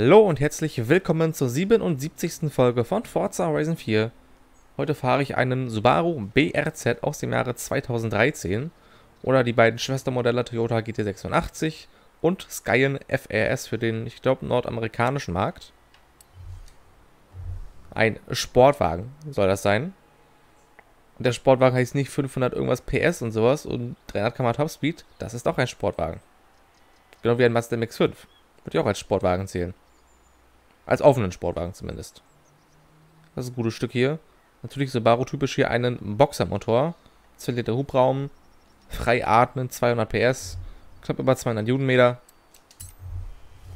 Hallo und herzlich willkommen zur 77. Folge von Forza Horizon 4. Heute fahre ich einen Subaru BRZ aus dem Jahre 2013 oder die beiden Schwestermodelle Toyota GT86 und Skyen FRS für den, ich glaube, nordamerikanischen Markt. Ein Sportwagen soll das sein. Und der Sportwagen heißt nicht 500 irgendwas PS und sowas und 300 km Topspeed. Das ist auch ein Sportwagen. Genau wie ein Mazda MX-5. Würde ich auch als Sportwagen zählen. Als offenen Sportwagen zumindest. Das ist ein gutes Stück hier. Natürlich Subaru-typisch hier einen Boxermotor. 2 Liter Hubraum. Frei atmen, 200 PS. Knapp über 200 Newtonmeter.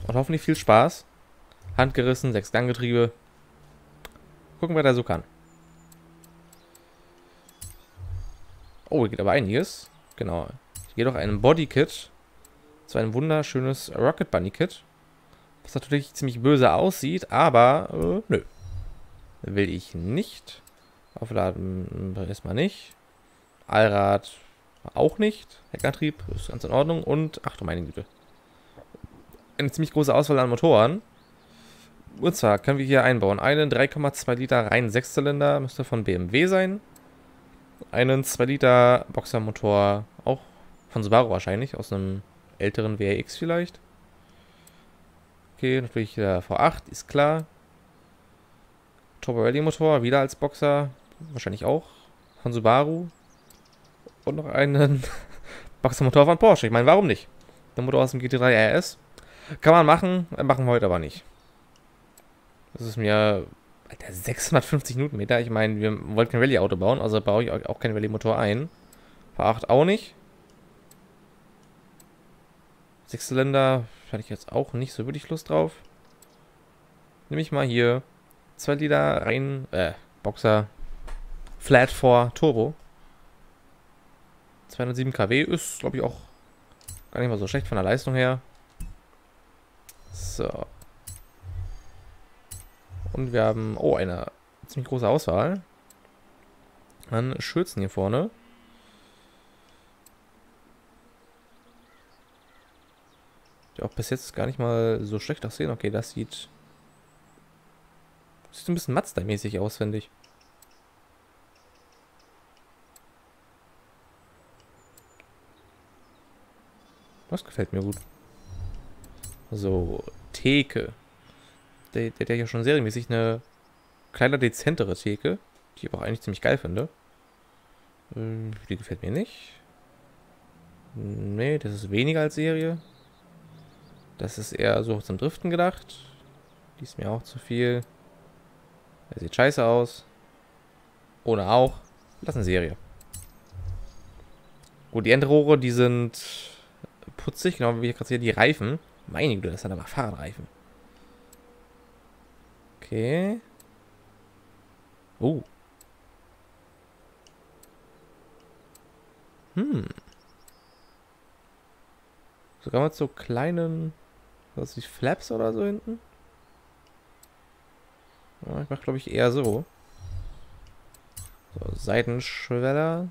Und hoffentlich viel Spaß. Handgerissen, 6 Ganggetriebe. Gucken, wer da so kann. Oh, hier geht aber einiges. Genau. Hier geht auch ein Bodykit so ein wunderschönes Rocket Bunny Kit. Was natürlich ziemlich böse aussieht, aber äh, nö. Will ich nicht. Aufladen erstmal nicht. Allrad auch nicht. Heckantrieb ist ganz in Ordnung. Und, ach du meine Güte. Eine ziemlich große Auswahl an Motoren. Und zwar können wir hier einbauen einen 3,2 Liter reinen Sechszylinder, müsste von BMW sein. Einen 2 Liter Boxermotor, auch von Subaru wahrscheinlich, aus einem älteren WRX vielleicht. Okay, natürlich der V8, ist klar. Turbo Rally Motor, wieder als Boxer, wahrscheinlich auch von Subaru. Und noch einen Boxermotor von Porsche. Ich meine, warum nicht? Der Motor aus dem GT3 RS. Kann man machen, machen wir heute aber nicht. Das ist mir Alter, 650 Newtonmeter. Ich meine, wir wollten kein Rallye-Auto bauen, also baue ich auch keinen Rallye-Motor ein. V8 auch nicht. Sechszylinder hatte ich jetzt auch nicht so wirklich Lust drauf. Nehme ich mal hier 2 Liter rein, äh, Boxer Flat 4 Turbo. 207 kW ist, glaube ich, auch gar nicht mal so schlecht von der Leistung her. So. Und wir haben, oh, eine ziemlich große Auswahl an Schürzen hier vorne. Die auch bis jetzt gar nicht mal so schlecht aussehen. Okay, das sieht... Sieht ein bisschen Mazda-mäßig aus, finde ich. Das gefällt mir gut. So, Theke. Der, der, der ja schon serienmäßig eine kleiner, dezentere Theke, die ich aber auch eigentlich ziemlich geil finde. Hm, die gefällt mir nicht. Nee, das ist weniger als Serie. Das ist eher so zum Driften gedacht. Die ist mir auch zu viel. Der sieht scheiße aus. Ohne auch. Lassen Serie. Gut, die Endrohre, die sind putzig, genau wie ich gerade sehe, die Reifen. Meine Güte, das sind aber Fahrradreifen. Okay. Oh. Hm. Sogar mit so kleinen was ist Flaps oder so hinten? Ja, ich mache glaube ich eher so. So, Seitenschweller.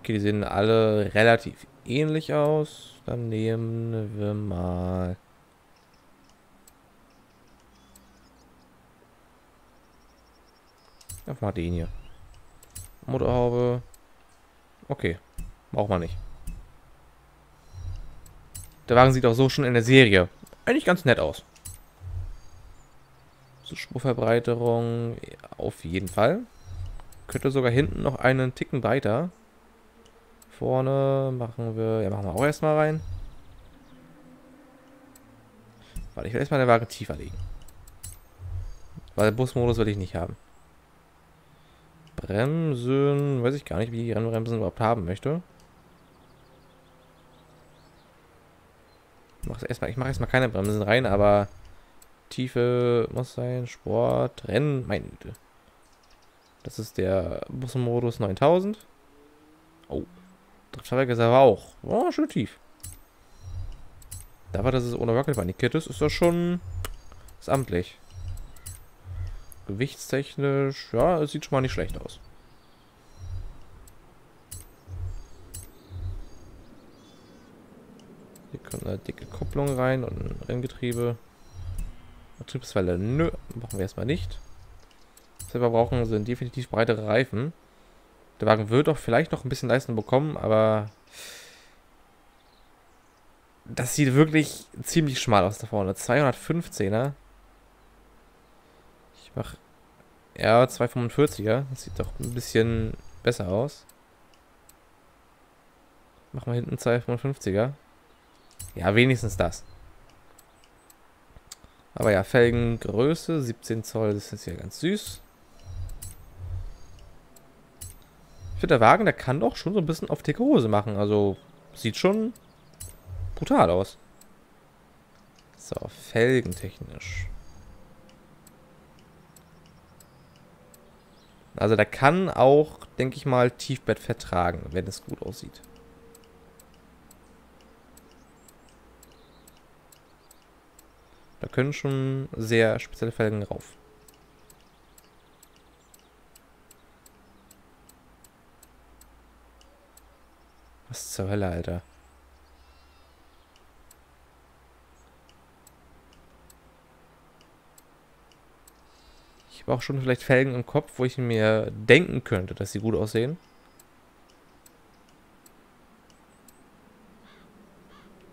Okay, die sehen alle relativ ähnlich aus. Dann nehmen wir mal... Einfach mal den hier. Motorhaube. Okay. Braucht man nicht. Der Wagen sieht auch so schon in der Serie eigentlich ganz nett aus. So Spurverbreiterung auf jeden Fall. Könnte sogar hinten noch einen Ticken weiter. Vorne machen wir, ja machen wir auch erstmal rein. Weil ich will erstmal den Wagen tiefer legen. Weil Busmodus will ich nicht haben. Bremsen, weiß ich gar nicht, wie die Rennbremsen überhaupt haben möchte. Ich mache erstmal keine Bremsen rein, aber Tiefe muss sein, Sport, Rennen, meine Güte. Das ist der Busmodus 9000. Oh, Driftfahrwerk ist aber auch oh, schön tief. Da war das ohne Rocket ist, ist das schon ist amtlich. Gewichtstechnisch, ja, es sieht schon mal nicht schlecht aus. Eine dicke Kupplung rein und ein Renngetriebe. Betriebswelle, nö, brauchen wir erstmal nicht. Was wir brauchen, sind definitiv breitere Reifen. Der Wagen wird auch vielleicht noch ein bisschen Leistung bekommen, aber das sieht wirklich ziemlich schmal aus da vorne. 215er. Ich mach ja 245er. Das sieht doch ein bisschen besser aus. Machen wir hinten 255er. Ja, wenigstens das. Aber ja, Felgengröße, 17 Zoll, das ist ja ganz süß. Ich finde, der Wagen, der kann doch schon so ein bisschen auf dicke Hose machen. Also, sieht schon brutal aus. So, felgentechnisch. Also, der kann auch, denke ich mal, Tiefbett vertragen, wenn es gut aussieht. Da können schon sehr spezielle Felgen rauf. Was zur Hölle, Alter? Ich habe auch schon vielleicht Felgen im Kopf, wo ich mir denken könnte, dass sie gut aussehen.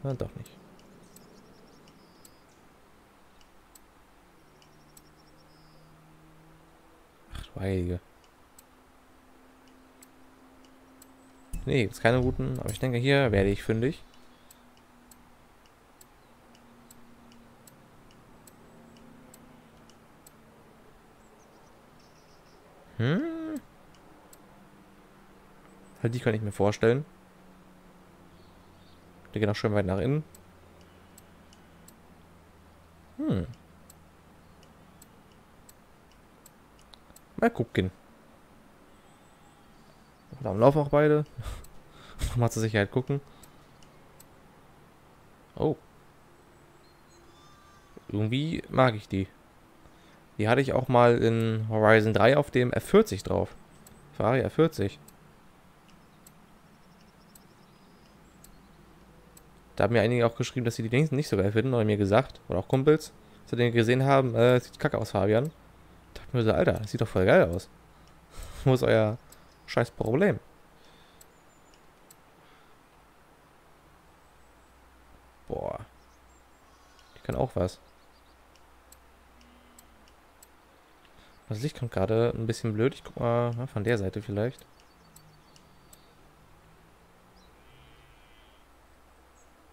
Na, doch nicht. Heilige. Nee, gibt's keine guten, aber ich denke, hier werde ich fündig. Hm? Halt die kann ich mir vorstellen. Der geht auch schön weit nach innen. Hm. Mal gucken. Da laufen auch beide. Mal zur Sicherheit gucken. Oh. Irgendwie mag ich die. Die hatte ich auch mal in Horizon 3 auf dem F40 drauf. Ferrari F40. Da haben mir einige auch geschrieben, dass sie die Dings nicht so geil finden, oder mir gesagt, oder auch Kumpels, dass sie den gesehen haben, äh, sieht kacke aus, Fabian dachte mir so, Alter, das sieht doch voll geil aus. Wo ist euer scheiß Problem? Boah. Ich kann auch was. Das Licht kommt gerade ein bisschen blöd. Ich guck mal na, von der Seite vielleicht.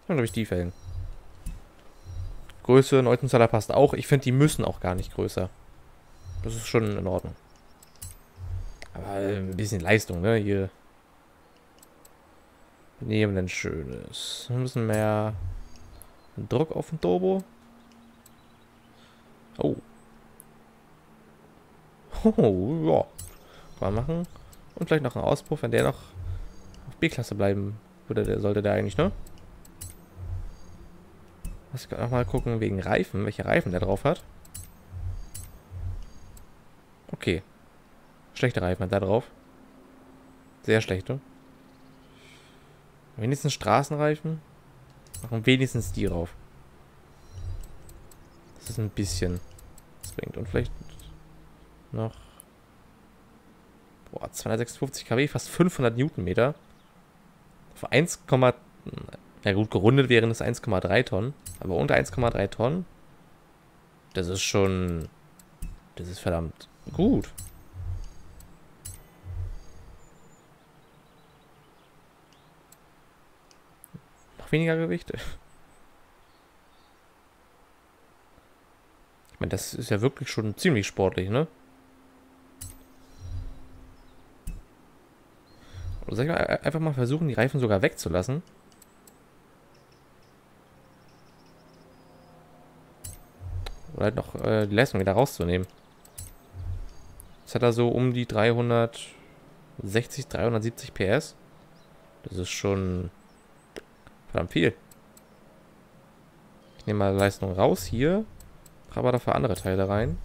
Dann glaube ich die Fällen. Größe Neutenzahler passt auch. Ich finde, die müssen auch gar nicht größer. Das ist schon in Ordnung. Aber ein bisschen Leistung, ne? Hier. Nehmen ein schönes. Ein bisschen mehr Druck auf den Turbo. Oh. Oh, ja. Man machen. Und vielleicht noch einen Auspuff, wenn der noch auf B-Klasse bleiben würde, der sollte der eigentlich, ne? Ich noch mal gucken wegen Reifen, welche Reifen der drauf hat. Okay. Schlechte Reifen da drauf. Sehr schlechte. Wenigstens Straßenreifen. Machen wenigstens die drauf. Das ist ein bisschen. Das bringt. Und vielleicht noch. Boah, 256 kW, fast 500 Newtonmeter. Auf 1, ja gut, gerundet wären es 1,3 Tonnen. Aber unter 1,3 Tonnen. Das ist schon. Das ist verdammt Gut. Noch weniger Gewicht. Ich meine, das ist ja wirklich schon ziemlich sportlich, ne? Oder soll ich mal einfach mal versuchen, die Reifen sogar wegzulassen? Oder halt noch äh, die Leistung wieder rauszunehmen. Jetzt hat er so um die 360, 370 PS. Das ist schon verdammt viel. Ich nehme mal Leistung raus hier. Aber dafür andere Teile rein.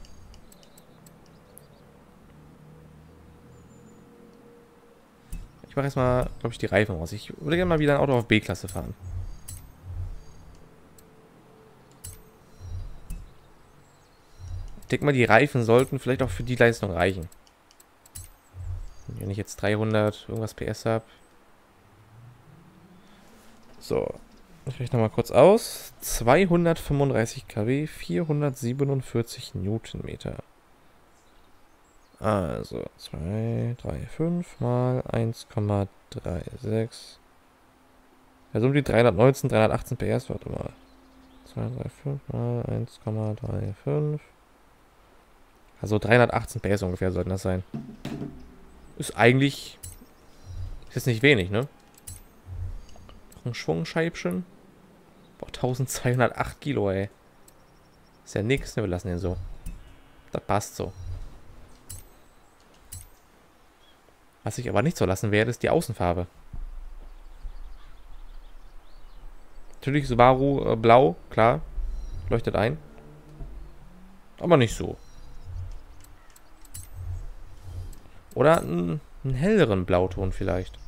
Ich mache erstmal, glaube ich, die Reifen raus. Ich würde gerne mal wieder ein Auto auf B-Klasse fahren. Denke mal, die Reifen sollten vielleicht auch für die Leistung reichen. Wenn ich jetzt 300 irgendwas PS habe. So. Ich rechne mal kurz aus. 235 kW, 447 Newtonmeter. Also 2, 3, 5 mal 1,36. Also um die 319, 318 PS, warte mal. 2, 3, 5 mal 1,35. Also 318 PS ungefähr sollten das sein. Ist eigentlich... Ist jetzt nicht wenig, ne? Noch ein Schwungscheibchen. Boah, 1208 Kilo, ey. Ist ja nix, ne? Wir lassen den so. Das passt so. Was ich aber nicht so lassen werde, ist die Außenfarbe. Natürlich Subaru äh, blau, klar. Leuchtet ein. Aber nicht so. Oder einen, einen helleren Blauton vielleicht.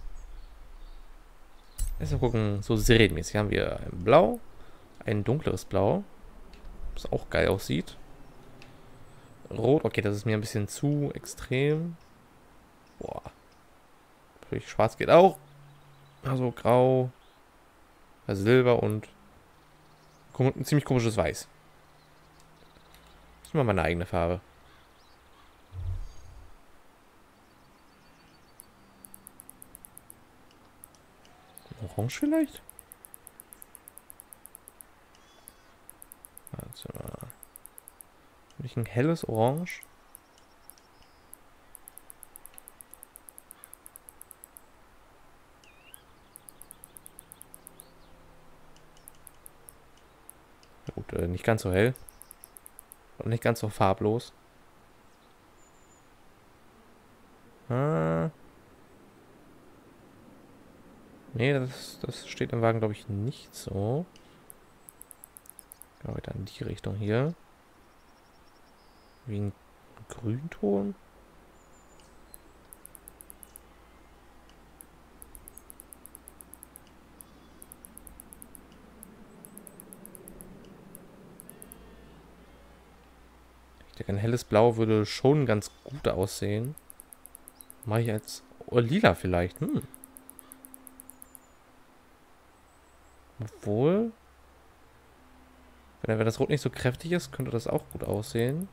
Erstmal gucken, so serienmäßig haben wir ein Blau, ein dunkleres Blau, was auch geil aussieht. Rot, okay, das ist mir ein bisschen zu extrem. Boah. Natürlich schwarz geht auch. Also grau, Silber und ein ziemlich komisches Weiß. Das ist mal meine eigene Farbe. Orange vielleicht? Mal. Nicht ein helles Orange? Gut, äh, nicht ganz so hell. Und nicht ganz so farblos. Ah. Nee, das, das steht im Wagen, glaube ich, nicht so. Genau, wieder in die Richtung hier. Wie ein Grünton. Ich denke, ein helles Blau würde schon ganz gut aussehen. Mache ich als oh, lila vielleicht. Hm. Obwohl... Wenn, wenn das Rot nicht so kräftig ist, könnte das auch gut aussehen.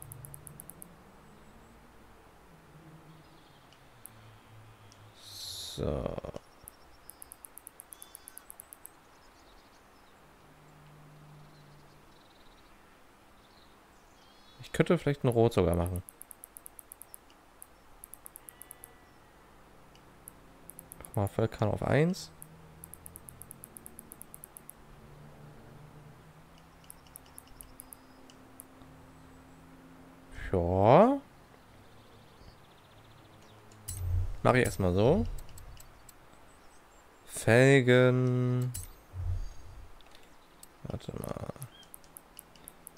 So. Ich könnte vielleicht ein Rot sogar machen. Mal Vollkran auf 1. Ja. Mache ich erstmal so. Felgen. Warte mal.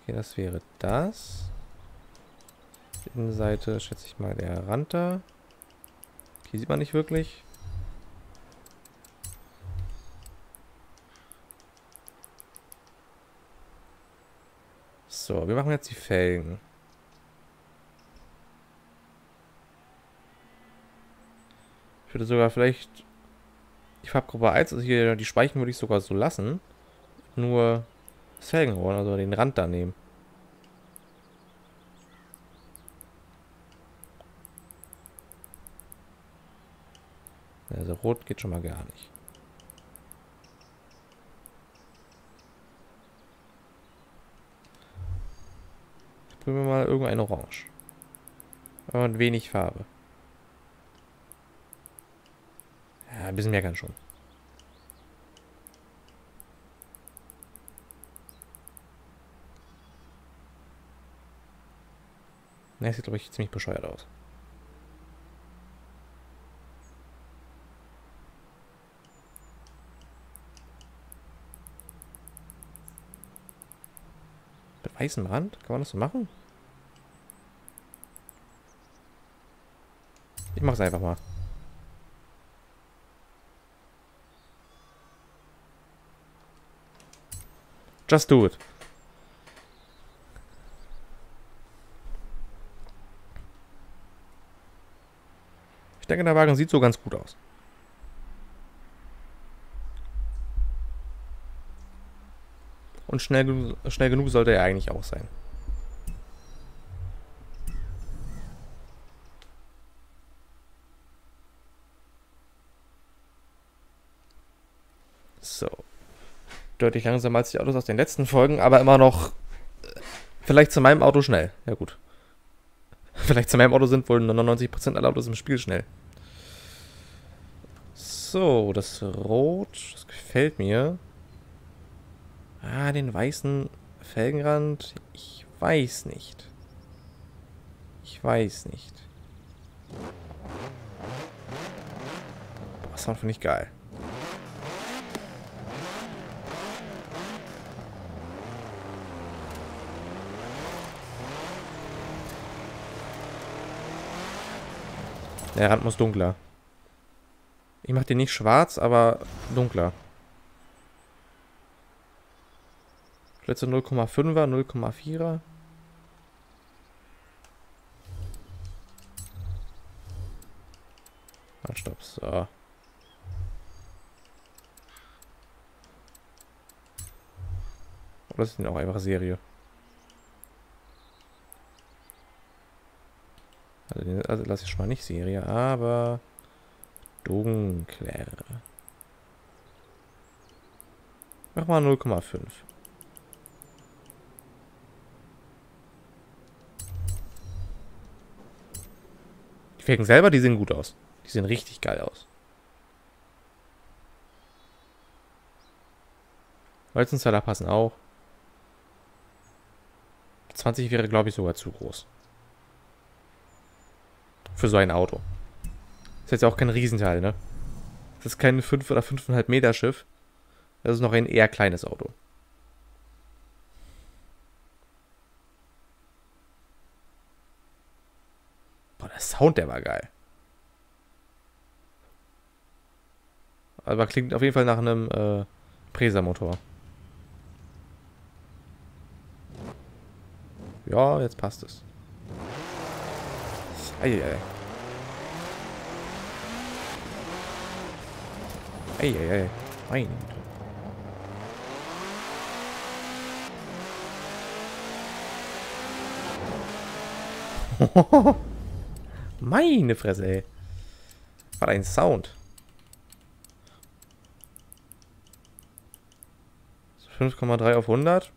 Okay, das wäre das. Innenseite schätze ich mal der Rand da. Hier sieht man nicht wirklich. So, wir machen jetzt die Felgen. Ich würde sogar vielleicht die Farbgruppe 1, also hier die Speichen würde ich sogar so lassen. Nur das Felgenrohr, also den Rand da nehmen. Also rot geht schon mal gar nicht. Ich probiere mal irgendein Orange. Und wenig Farbe. Ja, ein bisschen mehr kann schon. Ne, sieht, glaube ich, ziemlich bescheuert aus. Mit weißem Rand? Kann man das so machen? Ich mache es einfach mal. Just do it. Ich denke, der Wagen sieht so ganz gut aus. Und schnell, schnell genug sollte er eigentlich auch sein. Deutlich langsamer als die Autos aus den letzten Folgen, aber immer noch äh, vielleicht zu meinem Auto schnell. Ja gut. Vielleicht zu meinem Auto sind wohl 99% aller Autos im Spiel schnell. So, das Rot, das gefällt mir. Ah, den weißen Felgenrand. Ich weiß nicht. Ich weiß nicht. Boah, Sound finde ich geil. Der Rand muss dunkler. Ich mache den nicht schwarz, aber dunkler. Letzte 0,5er, 0,4er. Halt, stopp. So. Oder ist denn auch einfach Serie? Also, also lasse ich schon mal nicht Serie, aber dunkler. Mach mal 0,5. Die Felgen selber, die sehen gut aus. Die sehen richtig geil aus. Holzenzeiler passen auch. 20 wäre, glaube ich, sogar zu groß. Für so ein Auto. Ist jetzt auch kein Riesenteil, ne? Das ist kein 5 oder 5,5 Meter Schiff. Das ist noch ein eher kleines Auto. Boah, der Sound, der war geil. Aber klingt auf jeden Fall nach einem äh, Presa-Motor. Ja, jetzt passt es. Eieiei. Eieiei. Mein. Meine Fresse, ey. Was ein Sound. 5,3 auf 100.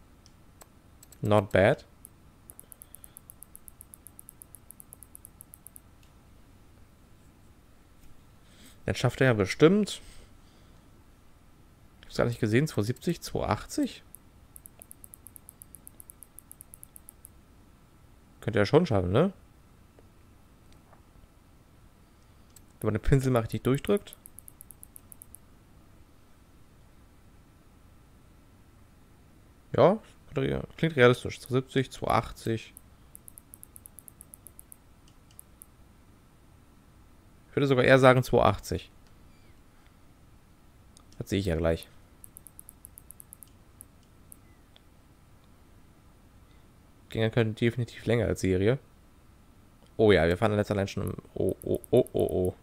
Not bad. Jetzt schafft er ja bestimmt. Ich hab's gar nicht gesehen. 270, 280? Könnte er schon schaffen, ne? Wenn man den Pinsel mal richtig durchdrückt. Ja, klingt realistisch. 270, 280. Ich würde sogar eher sagen 280. Das sehe ich ja gleich. Gänger können definitiv länger als Serie. Oh ja, wir fahren in letzter Line schon im... Oh, oh, oh, oh, oh.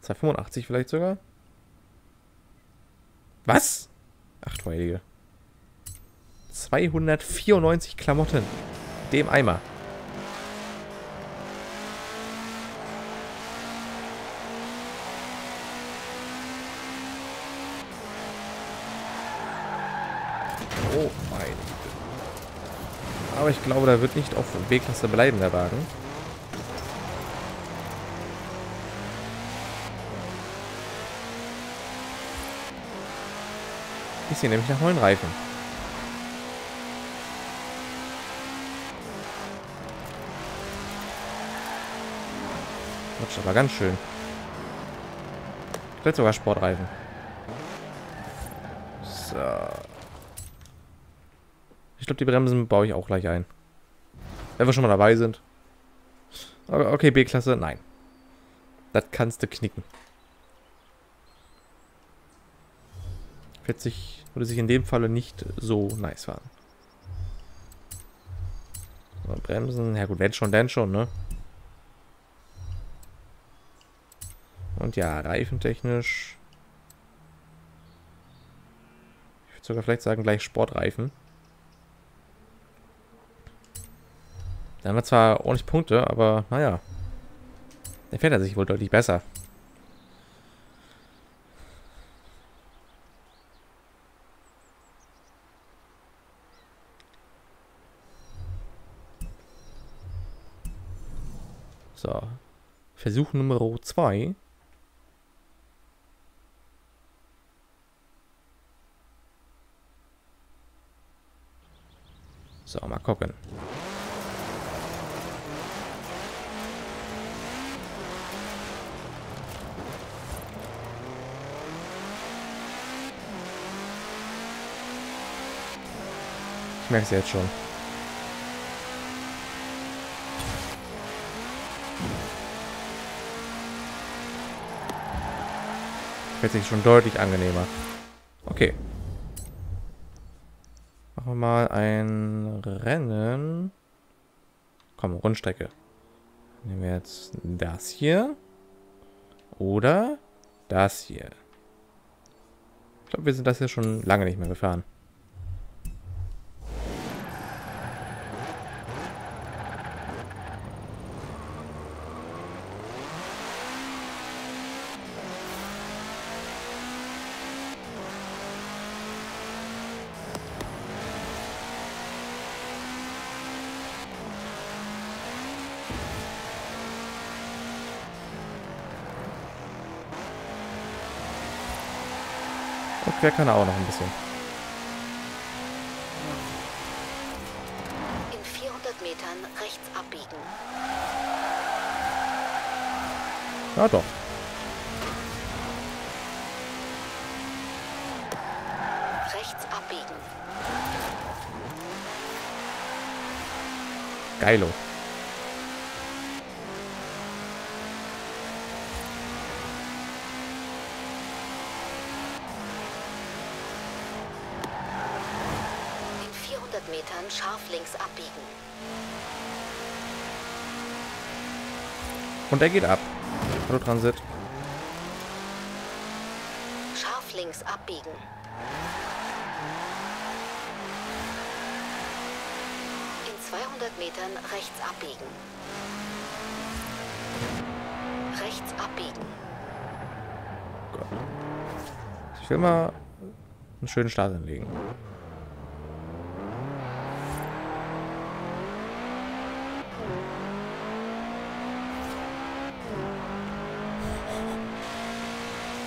285 vielleicht sogar? Was? Ach du Heilige. 294 Klamotten. Dem Eimer. Oh meine Güte. Aber ich glaube, da wird nicht auf B-Klasse bleiben, der Wagen. Ich sehe nämlich nach neuen Reifen. Quatsch, aber ganz schön. Vielleicht sogar Sportreifen. glaube, die Bremsen baue ich auch gleich ein. Wenn wir schon mal dabei sind. Okay, B-Klasse, nein. Das kannst du knicken. Wird sich, würde sich in dem Falle nicht so nice fahren. So, Bremsen, ja gut, wenn schon, dann schon, ne? Und ja, reifentechnisch. Ich würde sogar vielleicht sagen, gleich Sportreifen. Da haben wir zwar ordentlich Punkte, aber naja. Der fährt er sich wohl deutlich besser. So. Versuch Nummer 2. So, mal gucken. Merke es jetzt schon. Fällt sich schon deutlich angenehmer. Okay. Machen wir mal ein Rennen. Komm, Rundstrecke. Nehmen wir jetzt das hier. Oder das hier. Ich glaube, wir sind das hier schon lange nicht mehr gefahren. Quer kann er auch noch ein bisschen. In 400 Metern rechts abbiegen. Ja, doch. Rechts abbiegen. Geilo. In 400 Metern scharf links abbiegen. Und er geht ab. Hallo Transit. Scharf links abbiegen. In 200 Metern rechts abbiegen. Rechts abbiegen. Gott. Ich will mal einen schönen Start hinlegen.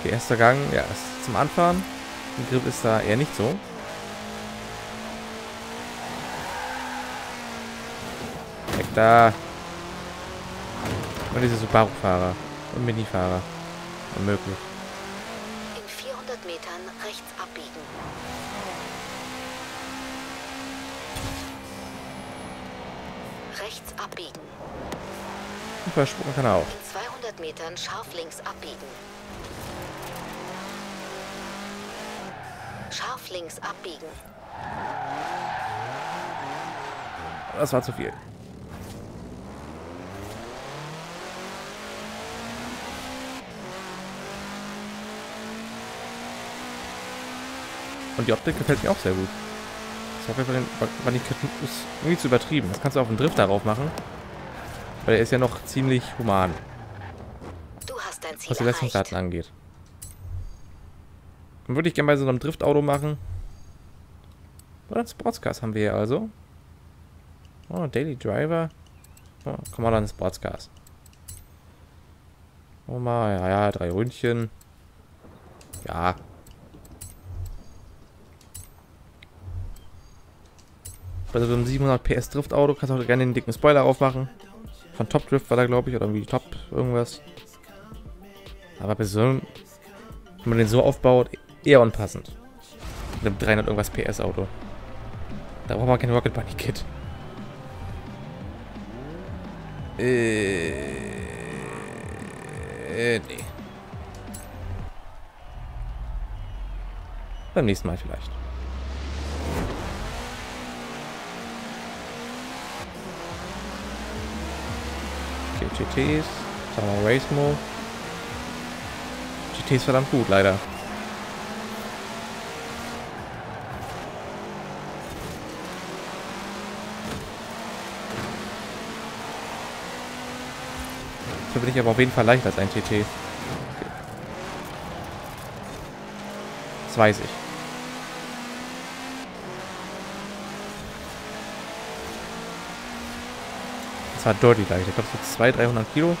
Okay, erster Gang, ja, ist zum Anfahren. Der Grip ist da eher nicht so. Weg da. Und diese Subaru-Fahrer und Mini-Fahrer. Unmöglich. In 400 Metern rechts abbiegen. Rechts abbiegen. Verspucken kann er auch. In 200 Metern scharf links abbiegen. Scharf links abbiegen. Das war zu viel. Und die Optik gefällt mir auch sehr gut. Das war, war nicht ist irgendwie zu übertrieben. Das kannst du auf den Drift darauf machen. Weil er ist ja noch ziemlich human, was die. Leistungsdaten angeht. Dann würde ich gerne bei so einem Driftauto machen. Oder ein Sportscars haben wir hier also. Oh, Daily Driver. Oh, komm mal an Sportscars. Oh mal, ja, ja, drei Ründchen. Ja. Bei so einem 700 PS Driftauto kannst du auch gerne den dicken Spoiler aufmachen. Von Top Drift war da, glaube ich, oder irgendwie Top irgendwas. Aber bei so einem, wenn man den so aufbaut, eher unpassend. Mit einem 300 irgendwas PS Auto. Da braucht man kein Rocket Bunny Kit. Äh, äh, nee. Beim nächsten Mal vielleicht. GTs. Sagen wir Race Mode. Ist verdammt gut, leider. Da bin ich aber auf jeden Fall leichter als ein TT. Das weiß ich. Das war deutlich leichter. Ich glaube, so 200, 300 Kilo.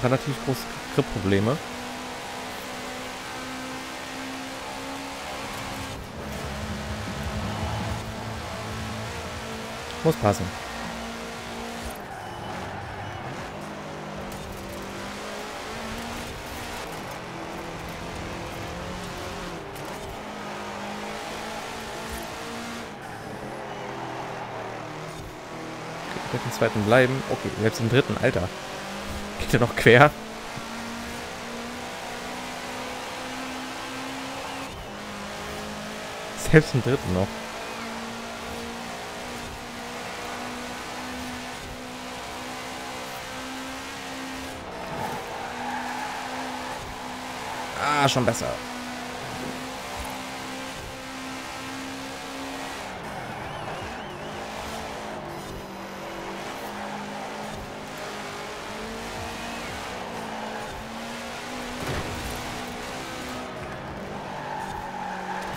Noch relativ große Grip-Probleme. Muss passen. Mit dem zweiten bleiben. Okay, selbst im dritten, Alter. Er noch quer? Selbst im dritten noch. Ah, schon besser.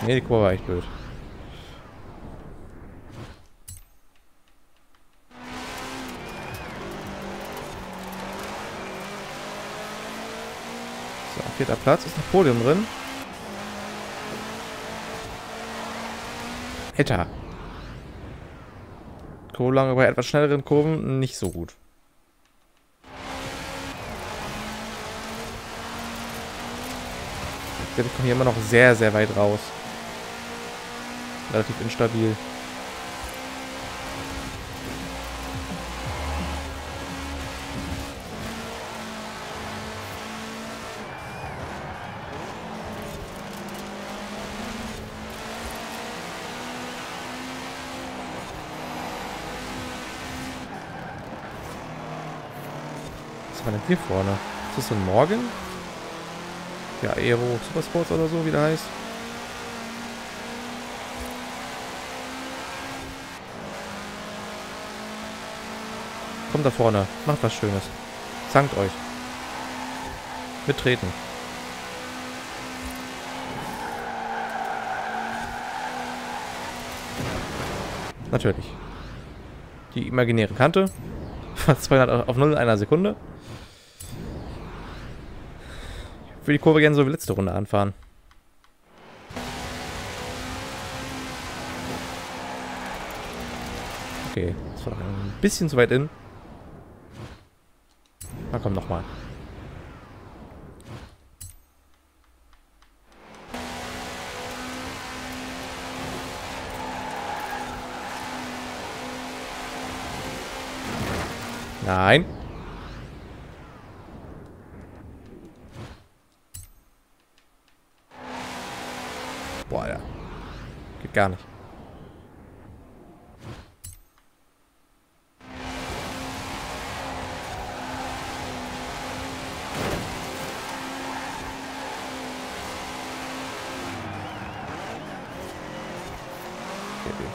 Nee, die Kurve war echt blöd. So, vierter Platz. Ist noch Podium drin. Alter. Kurve bei etwas schnelleren Kurven nicht so gut. Ich glaube, ich komme hier immer noch sehr, sehr weit raus relativ instabil. Was war denn hier vorne? Ist das ein Morgen? Ja, Aero Supersports oder so, wie der heißt. Kommt da vorne. Macht was Schönes. Zankt euch. Mittreten. Natürlich. Die imaginäre Kante. Fast 200 auf 0 in einer Sekunde. Ich will die Kurve gerne so wie letzte Runde anfahren. Okay, das war ein bisschen zu weit in. Komm, nochmal. Nein. Boah, ja. Geht gar nicht.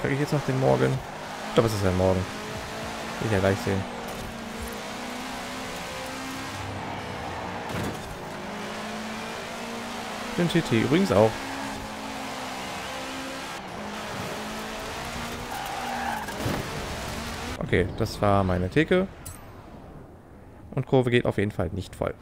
Kriege ich jetzt noch den Morgen? Ich glaube, es ist ja morgen. Will ich ja gleich sehen. Den GT übrigens auch. Okay, das war meine Theke. Und Kurve geht auf jeden Fall nicht voll.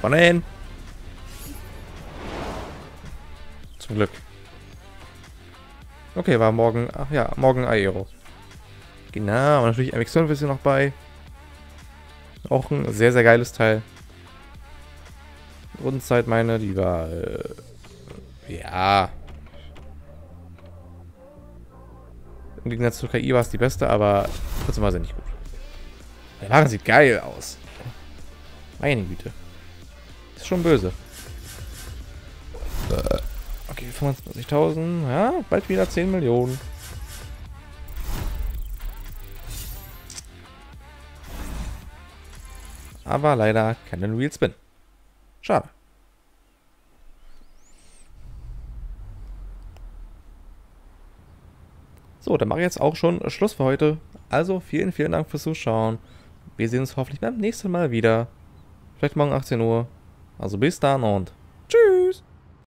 Gewonnen. Zum Glück. Okay, war morgen... Ach ja, morgen Aero. Genau, und natürlich MX-5 ist hier noch bei. Auch ein sehr, sehr geiles Teil. Rundenzeit meine, die war... Äh, ja... Im Gegensatz zur KI war es die beste, aber trotzdem war sie nicht gut. Der Wagen sieht geil aus. Meine Güte. Ist schon böse. Okay, 25.000. Ja, bald wieder 10 Millionen. Aber leider keinen Real Spin. Schade. So, dann mache ich jetzt auch schon Schluss für heute. Also vielen, vielen Dank fürs Zuschauen. Wir sehen uns hoffentlich beim nächsten Mal wieder. Vielleicht morgen 18 Uhr. Also bis dann und tschüss.